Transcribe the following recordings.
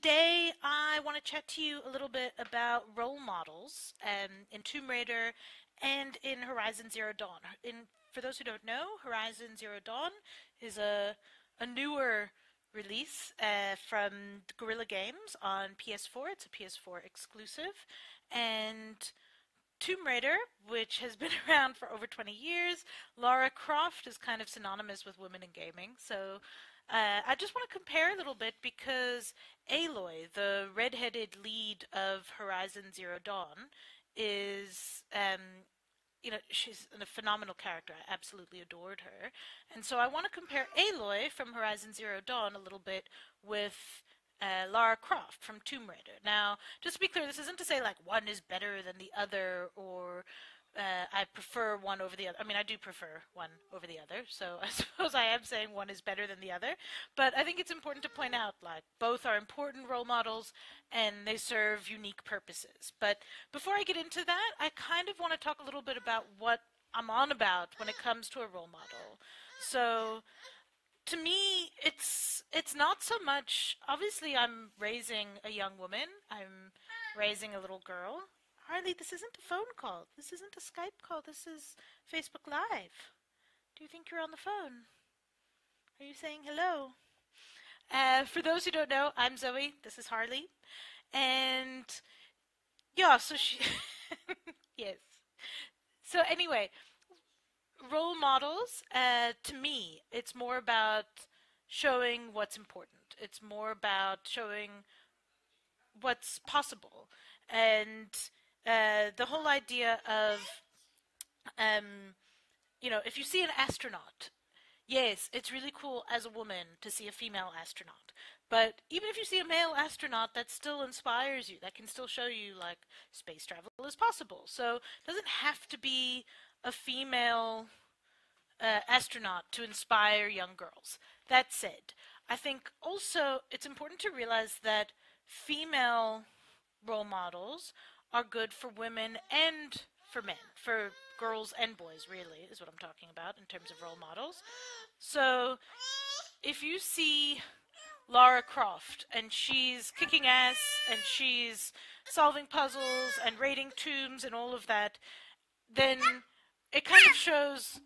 today I want to chat to you a little bit about role models um, in Tomb Raider and in Horizon Zero Dawn. In, for those who don't know, Horizon Zero Dawn is a, a newer release uh, from Guerrilla Games on PS4. It's a PS4 exclusive. And Tomb Raider, which has been around for over 20 years, Lara Croft is kind of synonymous with women in gaming. So uh, I just want to compare a little bit because Aloy, the redheaded lead of Horizon Zero Dawn, is um, you know she's a phenomenal character. I absolutely adored her, and so I want to compare Aloy from Horizon Zero Dawn a little bit with uh, Lara Croft from Tomb Raider. Now, just to be clear, this isn't to say like one is better than the other or uh, I prefer one over the other. I mean, I do prefer one over the other, so I suppose I am saying one is better than the other. But I think it's important to point out, like, both are important role models and they serve unique purposes. But before I get into that, I kind of want to talk a little bit about what I'm on about when it comes to a role model. So, to me, it's it's not so much. Obviously, I'm raising a young woman. I'm raising a little girl, Harley, this isn't a phone call. This isn't a Skype call. This is Facebook Live. Do you think you're on the phone? Are you saying hello? Uh, for those who don't know, I'm Zoe. This is Harley. And yeah, so she. yes. So, anyway, role models, uh, to me, it's more about showing what's important. It's more about showing what's possible. And uh, the whole idea of, um, you know, if you see an astronaut, yes, it's really cool as a woman to see a female astronaut. But even if you see a male astronaut, that still inspires you. That can still show you like space travel is possible. So it doesn't have to be a female uh, astronaut to inspire young girls. That said, I think also it's important to realize that female role models are good for women and for men, for girls and boys, really, is what I'm talking about in terms of role models. So if you see Lara Croft and she's kicking ass and she's solving puzzles and raiding tombs and all of that, then it kind of shows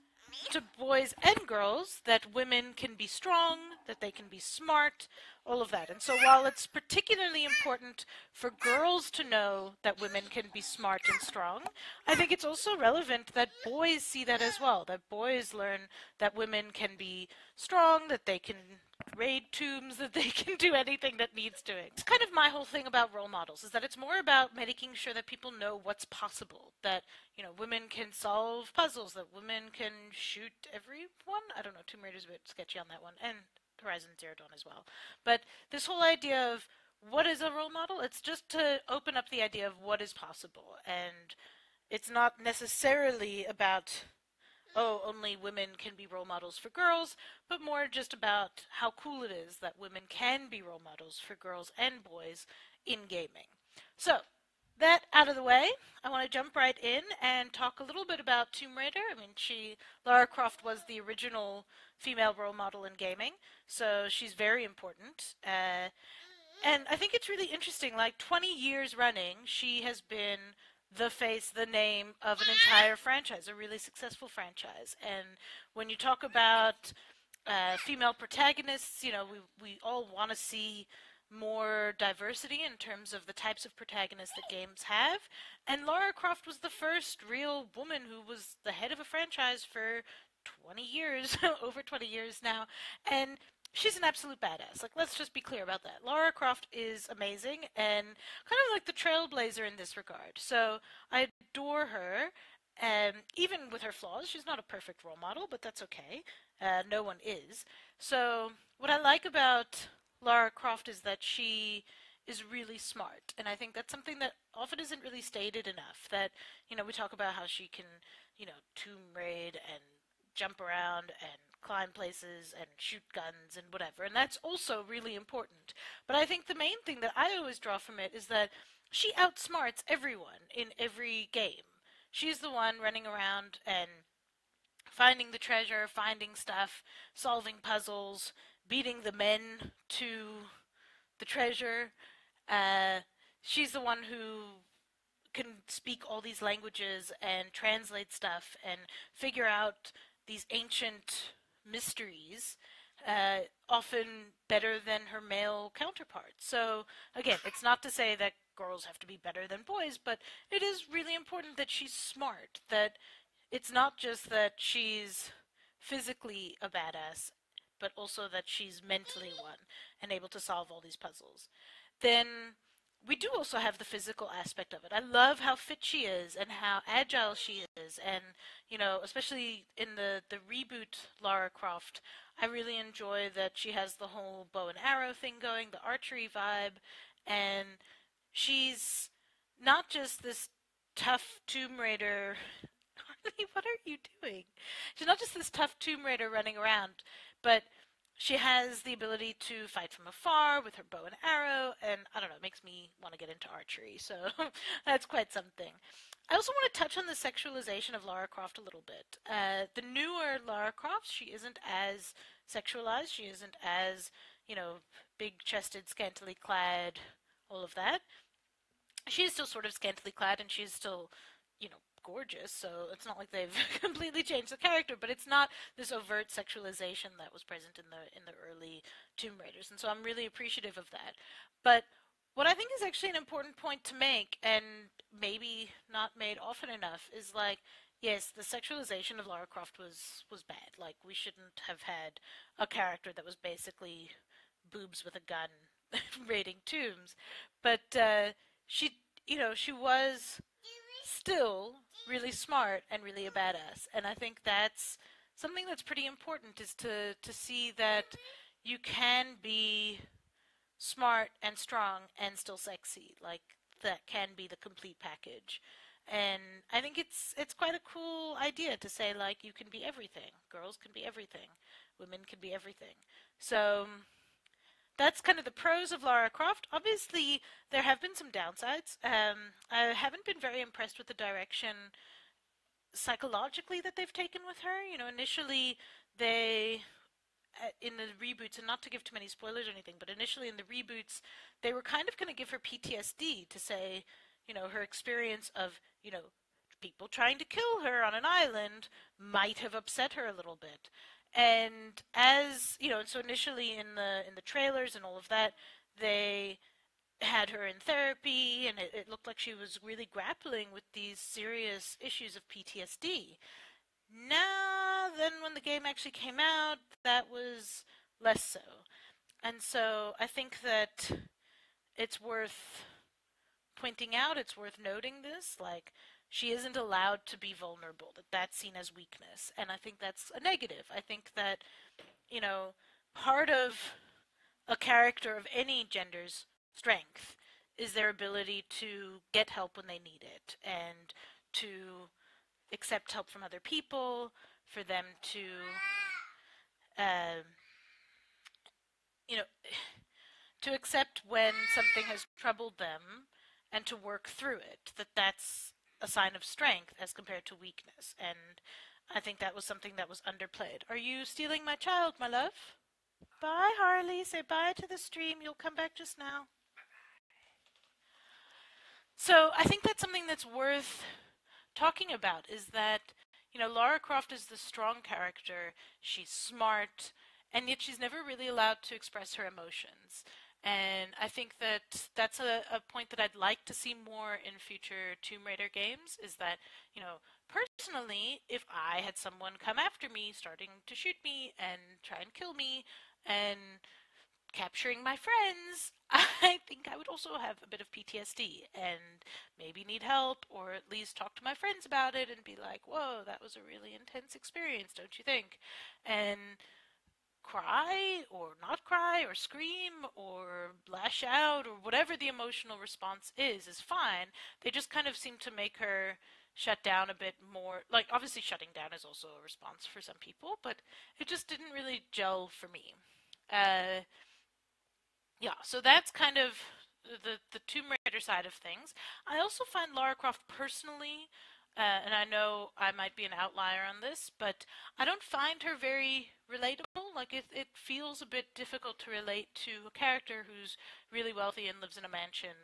to boys and girls that women can be strong, that they can be smart, all of that. And so while it's particularly important for girls to know that women can be smart and strong, I think it's also relevant that boys see that as well, that boys learn that women can be strong, that they can raid tombs, that they can do anything that needs doing. It's kind of my whole thing about role models, is that it's more about making sure that people know what's possible, that, you know, women can solve puzzles, that women can shoot everyone. I don't know, Tomb Raider's a bit sketchy on that one, and Horizon Zero Dawn as well. But this whole idea of what is a role model, it's just to open up the idea of what is possible. And it's not necessarily about, oh, only women can be role models for girls, but more just about how cool it is that women can be role models for girls and boys in gaming. So, that out of the way, I want to jump right in and talk a little bit about Tomb Raider. I mean, she Lara Croft was the original female role model in gaming, so she's very important. Uh, and I think it's really interesting. Like 20 years running, she has been the face, the name of an entire franchise, a really successful franchise. And when you talk about uh, female protagonists, you know, we we all want to see more diversity in terms of the types of protagonists that games have. And Lara Croft was the first real woman who was the head of a franchise for 20 years, over 20 years now. And she's an absolute badass. Like, let's just be clear about that. Lara Croft is amazing and kind of like the trailblazer in this regard. So I adore her. Um, even with her flaws, she's not a perfect role model, but that's okay. Uh, no one is. So, what I like about Lara Croft is that she is really smart. And I think that's something that often isn't really stated enough. That, you know, we talk about how she can, you know, tomb raid and jump around and climb places and shoot guns and whatever. And that's also really important. But I think the main thing that I always draw from it is that she outsmarts everyone in every game. She's the one running around and finding the treasure, finding stuff, solving puzzles, beating the men to the treasure. Uh, she's the one who can speak all these languages and translate stuff and figure out these ancient mysteries uh, often better than her male counterparts. So, again, it's not to say that girls have to be better than boys, but it is really important that she's smart, that it's not just that she's physically a badass, but also that she's mentally one and able to solve all these puzzles. Then we do also have the physical aspect of it. I love how fit she is and how agile she is, and you know, especially in the the reboot Lara Croft, I really enjoy that she has the whole bow and arrow thing going, the archery vibe, and she's not just this tough Tomb Raider. What are you doing? She's not just this tough Tomb Raider running around, but she has the ability to fight from afar with her bow and arrow, and I don't know, it makes me want to get into archery, so that's quite something. I also want to touch on the sexualization of Lara Croft a little bit. Uh, the newer Lara Croft, she isn't as sexualized, she isn't as, you know, big chested, scantily clad, all of that. She is still sort of scantily clad, and she's still, you know, gorgeous, so it's not like they've completely changed the character, but it's not this overt sexualization that was present in the in the early Tomb Raiders, and so I'm really appreciative of that. But what I think is actually an important point to make, and maybe not made often enough, is like, yes, the sexualization of Lara Croft was was bad. Like we shouldn't have had a character that was basically boobs with a gun raiding tombs, but uh, she, you know, she was still really smart and really a badass. And I think that's something that's pretty important is to to see that you can be smart and strong and still sexy. Like that can be the complete package. And I think it's it's quite a cool idea to say like you can be everything. Girls can be everything. Women can be everything. So that's kind of the pros of Lara Croft. Obviously, there have been some downsides. Um, I haven't been very impressed with the direction psychologically that they've taken with her. You know, initially they uh, in the reboots, and not to give too many spoilers or anything, but initially in the reboots, they were kind of going to give her PTSD to say, you know, her experience of, you know, people trying to kill her on an island might have upset her a little bit and as you know, so initially in the in the trailers and all of that, they had her in therapy, and it, it looked like she was really grappling with these serious issues of PTSD. Now, then, when the game actually came out, that was less so, and so I think that it's worth pointing out. It's worth noting this, like she isn't allowed to be vulnerable that that's seen as weakness and i think that's a negative. I think that you know part of a character of any gender's strength is their ability to get help when they need it and to accept help from other people for them to uh, you know to accept when something has troubled them and to work through it that that's a sign of strength as compared to weakness. And I think that was something that was underplayed. Are you stealing my child, my love? Bye, Harley. Say bye to the stream. You'll come back just now. So I think that's something that's worth talking about is that, you know, Lara Croft is the strong character. She's smart, and yet she's never really allowed to express her emotions. And I think that that's a, a point that I'd like to see more in future Tomb Raider games is that, you know, personally, if I had someone come after me, starting to shoot me and try and kill me and capturing my friends, I think I would also have a bit of PTSD and maybe need help or at least talk to my friends about it and be like, whoa, that was a really intense experience, don't you think? And cry or not cry or scream or lash out or whatever the emotional response is is fine. They just kind of seem to make her shut down a bit more. Like obviously shutting down is also a response for some people but it just didn't really gel for me. Uh, yeah so that's kind of the the tomb raider side of things. I also find lara croft personally uh, and I know I might be an outlier on this, but I don't find her very relatable Like it, it feels a bit difficult to relate to a character who's really wealthy and lives in a mansion,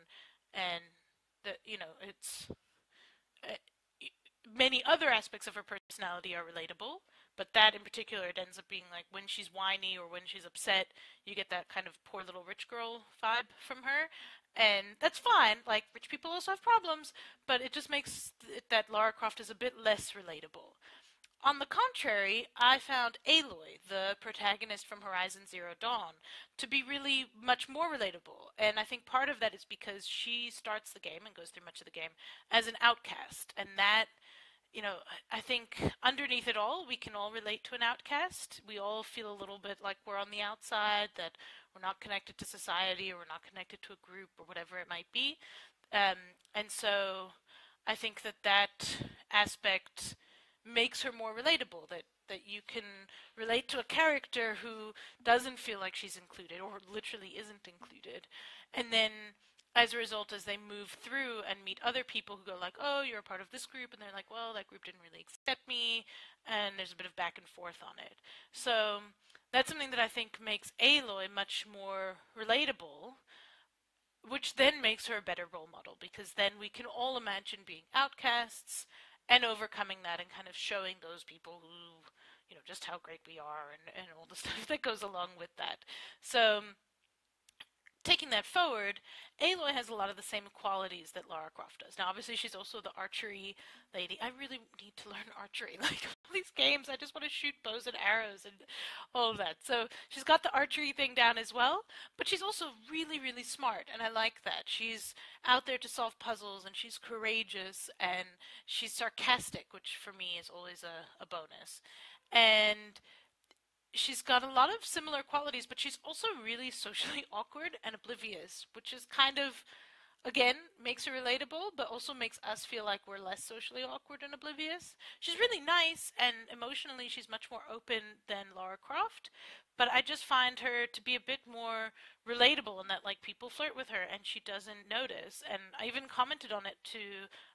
and that you know it's uh, many other aspects of her personality are relatable, but that in particular, it ends up being like when she's whiny or when she's upset, you get that kind of poor little rich girl vibe from her, and that's fine. Like rich people also have problems, but it just makes th- that Lara Croft is a bit less relatable. On the contrary, I found Aloy, the protagonist from Horizon Zero Dawn, to be really much more relatable. And I think part of that is because she starts the game and goes through much of the game as an outcast. And that, you know, I think underneath it all, we can all relate to an outcast. We all feel a little bit like we're on the outside, that we're not connected to society or we're not connected to a group or whatever it might be. Um, and so I think that that aspect makes her more relatable that that you can relate to a character who doesn't feel like she's included or literally isn't included. And then as a result as they move through and meet other people who go like oh you're a part of this group and they're like well that group didn't really accept me and there's a bit of back and forth on it. So that's something that i think makes aloy much more relatable which then makes her a better role model because then we can all imagine being outcasts and overcoming that and kind of showing those people who you know just how great we are and, and all the stuff that goes along with that so um, taking that forward, Aloy has a lot of the same qualities that Lara Croft does. Now, obviously, she's also the archery lady. I really need to learn archery. Like these games, I just want to shoot bows and arrows and all that. So she's got the archery thing down as well, but she's also really, really smart, and I like that. She's out there to solve puzzles, and she's courageous, and she's sarcastic, which for me is always a, a bonus. And she's got a lot of similar qualities, but she's also really socially awkward and oblivious, which is kind of, again, makes her relatable, but also makes us feel like we're less socially awkward and oblivious. She's really nice, and emotionally, she's much more open than Lara Croft, but I just find her to be a bit more relatable in that, like, people flirt with her and she doesn't notice. And I even commented on it to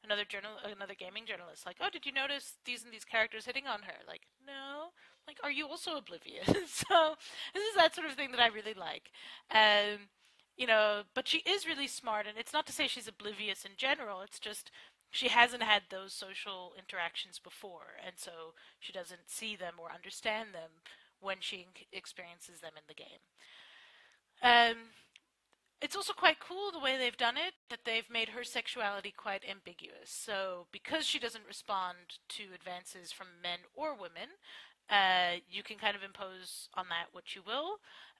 another journal, another gaming journalist, like, "Oh, did you notice these and these characters hitting on her?" Like, no like, are you also oblivious? so this is that sort of thing that I really like. Um, you know, but she is really smart, and it's not to say she's oblivious in general. It's just she hasn't had those social interactions before, and so she doesn't see them or understand them when she experiences them in the game. Um, it's also quite cool the way they've done it, that they've made her sexuality quite ambiguous. So, because she doesn't respond to advances from men or women, uh, you can kind of impose on that what you will.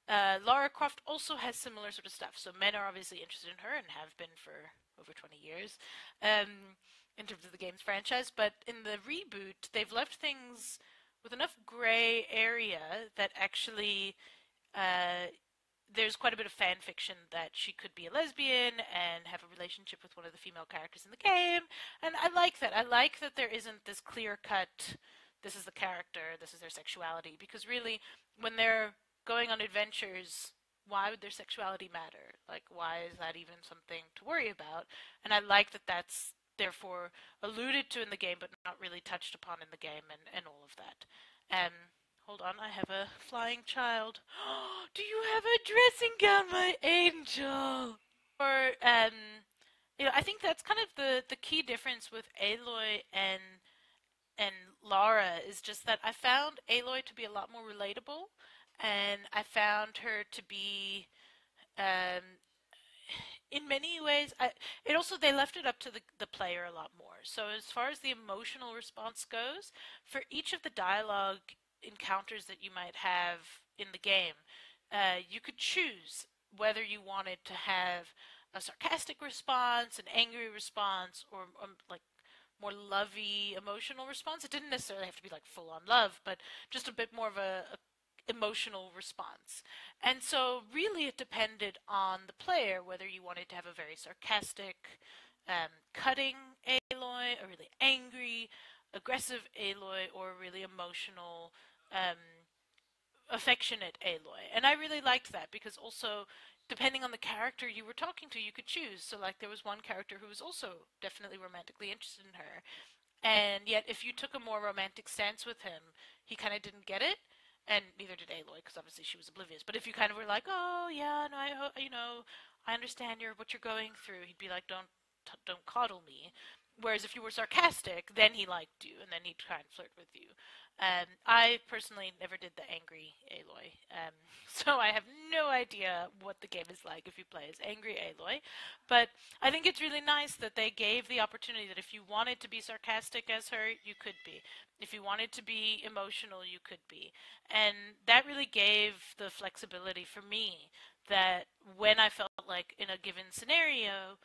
Uh, Lara Croft also has similar sort of stuff. So men are obviously interested in her and have been for over 20 years um, in terms of the game's franchise. But in the reboot, they've left things with enough gray area that actually uh, there's quite a bit of fan fiction that she could be a lesbian and have a relationship with one of the female characters in the game. And I like that. I like that there isn't this clear cut this is the character, this is their sexuality. Because really, when they're going on adventures, why would their sexuality matter? Like, why is that even something to worry about? And I like that that's therefore alluded to in the game, but not really touched upon in the game, and, and all of that. Um, hold on, I have a flying child. Do you have a dressing gown, my angel? Or, um, you know, I think that's kind of the, the key difference with Aloy and and Lara is just that I found Aloy to be a lot more relatable, and I found her to be, um, in many ways, I, it also they left it up to the the player a lot more. So as far as the emotional response goes, for each of the dialogue encounters that you might have in the game, uh, you could choose whether you wanted to have a sarcastic response, an angry response, or, or like more lovey emotional response. It didn't necessarily have to be like full on love, but just a bit more of a, a emotional response. And so really it depended on the player whether you wanted to have a very sarcastic, um, cutting Aloy, a really angry, aggressive Aloy, or a really emotional, um, affectionate Aloy. And I really liked that because also depending on the character you were talking to, you could choose. So, like, there was one character who was also definitely romantically interested in her, and yet if you took a more romantic stance with him, he kind of didn't get it. And neither did Aloy because obviously she was oblivious. But if you kind of were like, "Oh yeah, no, I you know, I understand your what you're going through," he'd be like, "Don't don't coddle me." Whereas if you were sarcastic, then he liked you, and then he'd try and flirt with you. Um, I personally never did the angry Aloy, um, so I have no idea what the game is like if you play as angry Aloy. But I think it's really nice that they gave the opportunity that if you wanted to be sarcastic as her, you could be. If you wanted to be emotional, you could be. And that really gave the flexibility for me that when I felt like in a given scenario,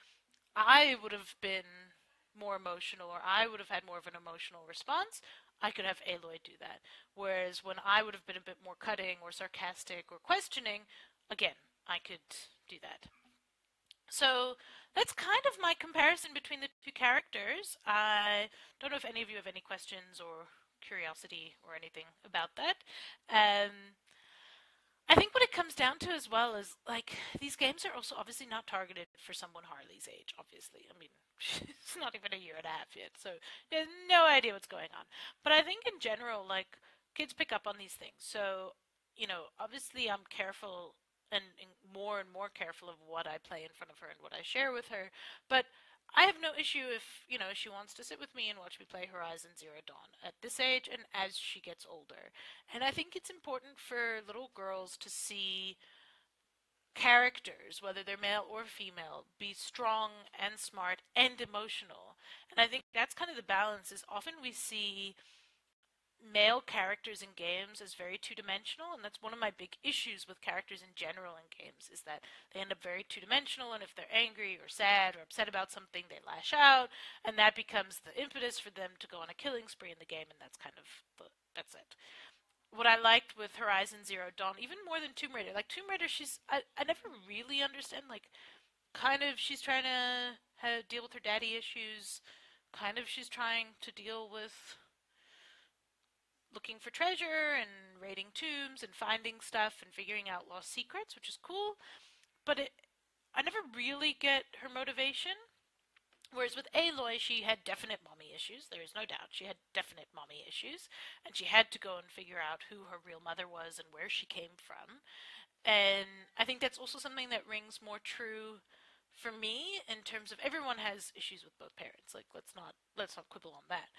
I would have been more emotional or I would have had more of an emotional response, I could have Aloy do that. Whereas when I would have been a bit more cutting or sarcastic or questioning, again, I could do that. So that's kind of my comparison between the two characters. I don't know if any of you have any questions or curiosity or anything about that. Um, I think what it comes down to as well is like these games are also obviously not targeted for someone Harley's age. Obviously, I mean it's not even a year and a half yet, so he has no idea what's going on. But I think in general, like kids pick up on these things. So you know, obviously, I'm careful and, and more and more careful of what I play in front of her and what I share with her. But I have no issue if, you know, she wants to sit with me and watch me play Horizon Zero Dawn at this age and as she gets older. And I think it's important for little girls to see characters, whether they're male or female, be strong and smart and emotional. And I think that's kind of the balance is often we see male characters in games is very two-dimensional and that's one of my big issues with characters in general in games is that they end up very two-dimensional and if they're angry or sad or upset about something they lash out and that becomes the impetus for them to go on a killing spree in the game and that's kind of the, that's it. What I liked with Horizon Zero Dawn even more than Tomb Raider like Tomb Raider she's I, I never really understand like kind of she's trying to have, deal with her daddy issues kind of she's trying to deal with looking for treasure and raiding tombs and finding stuff and figuring out lost secrets, which is cool. But it, I never really get her motivation. Whereas with Aloy, she had definite mommy issues. There is no doubt. She had definite mommy issues. And she had to go and figure out who her real mother was and where she came from. And I think that's also something that rings more true for me in terms of everyone has issues with both parents like let's not let's not quibble on that.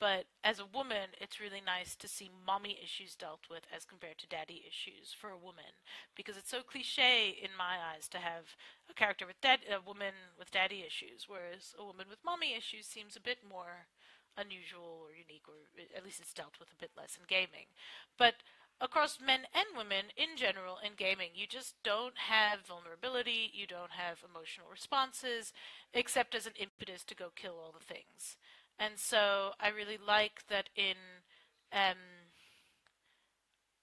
But as a woman it's really nice to see mommy issues dealt with as compared to daddy issues for a woman. Because it's so cliche in my eyes to have a character with dad a woman with daddy issues whereas a woman with mommy issues seems a bit more unusual or unique or at least it's dealt with a bit less in gaming. But across men and women in general in gaming. You just don't have vulnerability, you don't have emotional responses, except as an impetus to go kill all the things. And so I really like that in um,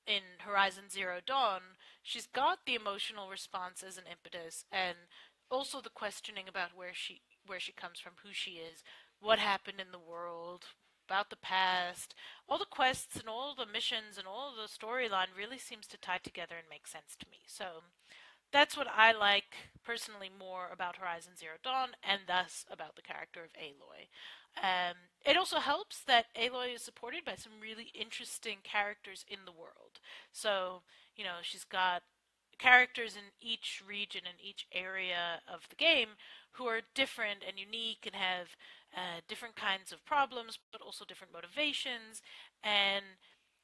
in Horizon Zero Dawn, she's got the emotional response as an impetus, and also the questioning about where she where she comes from, who she is, what happened in the world, about the past. All the quests and all the missions and all the storyline really seems to tie together and make sense to me. So that's what I like personally more about Horizon Zero Dawn and thus about the character of Aloy. Um, it also helps that Aloy is supported by some really interesting characters in the world. So, you know, she's got characters in each region and each area of the game who are different and unique and have uh, different kinds of problems, but also different motivations. And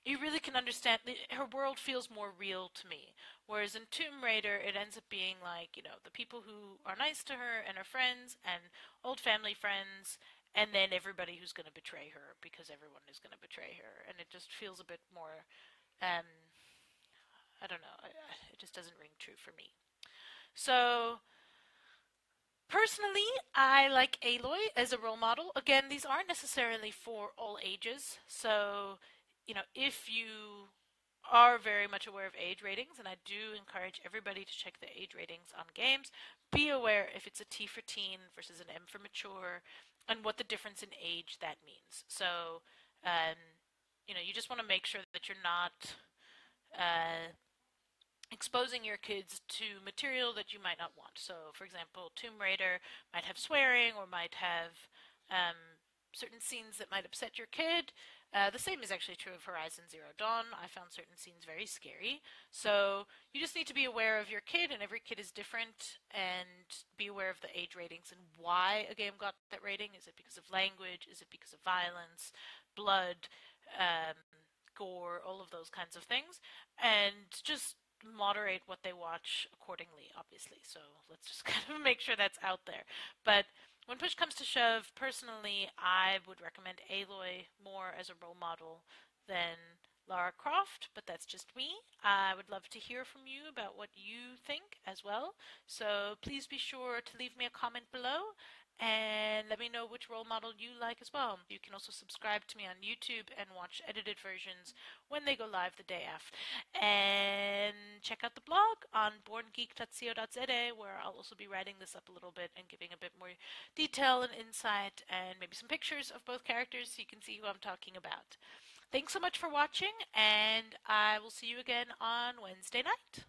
you really can understand her world feels more real to me. Whereas in Tomb Raider, it ends up being like you know the people who are nice to her and her friends and old family friends, and then everybody who's going to betray her because everyone is going to betray her, and it just feels a bit more. Um, I don't know. It just doesn't ring true for me. So Personally, I like Aloy as a role model. Again, these aren't necessarily for all ages. So, you know, if you are very much aware of age ratings, and I do encourage everybody to check the age ratings on games, be aware if it's a T for teen versus an M for mature, and what the difference in age that means. So, um, you know, you just want to make sure that you're not uh, exposing your kids to material that you might not want. So, for example, Tomb Raider might have swearing or might have um, certain scenes that might upset your kid. Uh, the same is actually true of Horizon Zero Dawn. I found certain scenes very scary. So you just need to be aware of your kid, and every kid is different, and be aware of the age ratings and why a game got that rating. Is it because of language? Is it because of violence, blood, um, gore, all of those kinds of things? And just moderate what they watch accordingly, obviously. So let's just kind of make sure that's out there. But when push comes to shove, personally, I would recommend Aloy more as a role model than Lara Croft, but that's just me. I would love to hear from you about what you think as well. So please be sure to leave me a comment below and let me know which role model you like as well. You can also subscribe to me on YouTube and watch edited versions when they go live the day after. And check out the blog on borngeek.co.za where I'll also be writing this up a little bit and giving a bit more detail and insight and maybe some pictures of both characters so you can see who I'm talking about. Thanks so much for watching and I will see you again on Wednesday night.